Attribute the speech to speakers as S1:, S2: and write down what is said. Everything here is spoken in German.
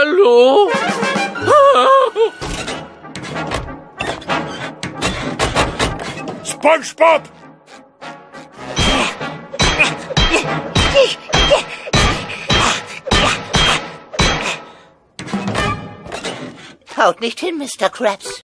S1: Hallo? SpongeBob!
S2: Haut nicht hin, Mr. Krabs.